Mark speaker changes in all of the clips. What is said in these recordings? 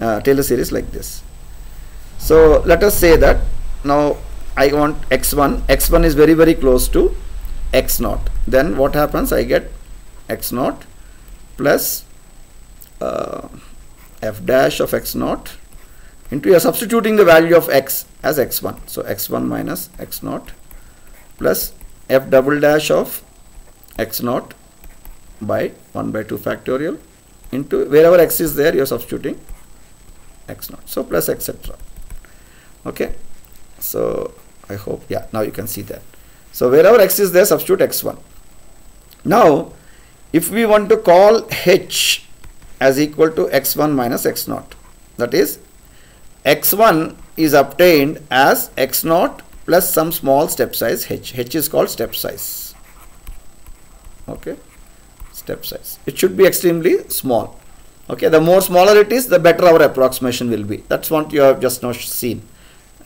Speaker 1: uh, Taylor series like this. So let us say that now I want x1, x1 is very very close to x naught. Then what happens? I get x naught plus uh, f dash of x naught into you are substituting the value of x as x1. So x1 minus x naught plus f double dash of x naught by 1 by 2 factorial into wherever x is there you are substituting x naught. So plus etc. Okay. So I hope yeah now you can see that. So wherever x is there substitute x1. Now if we want to call h as equal to x1 minus x0 that is x1 is obtained as x0 plus some small step size h h is called step size okay step size it should be extremely small okay the more smaller it is the better our approximation will be that's what you have just now seen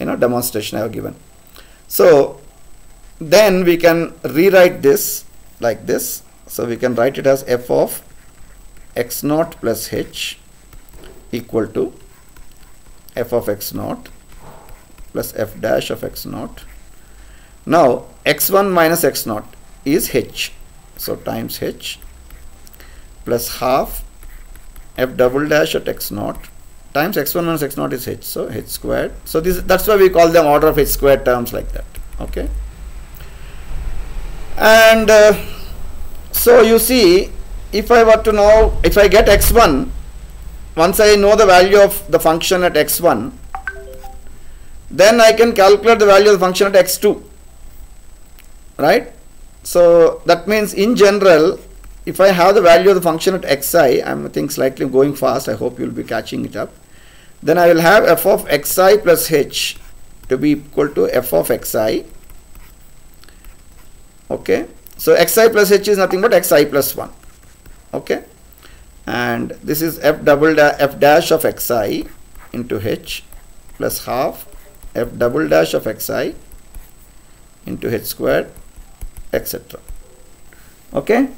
Speaker 1: you know demonstration i have given so then we can rewrite this like this so we can write it as f of x naught plus h equal to f of x naught plus f dash of x naught. Now x1 minus x naught is h. So times h plus half f double dash at x naught times x1 minus x naught is h. So h squared. So this that's why we call them order of h squared terms like that. Okay. And uh, so you see if I were to know if I get x1 once I know the value of the function at x1 then I can calculate the value of the function at x2 right so that means in general if I have the value of the function at xi I'm I think slightly going fast. I hope you will be catching it up. Then I will have f of xi plus h to be equal to f of xi. Okay? So xi plus h is nothing but xi plus 1 okay? And this is f double da f dash of xi into h plus half f double dash of xi into h squared etc okay